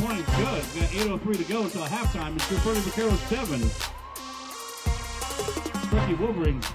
points. Good. We got 8.03 to go until halftime. It's your Bernie Vaquero 7. Kentucky Wolverines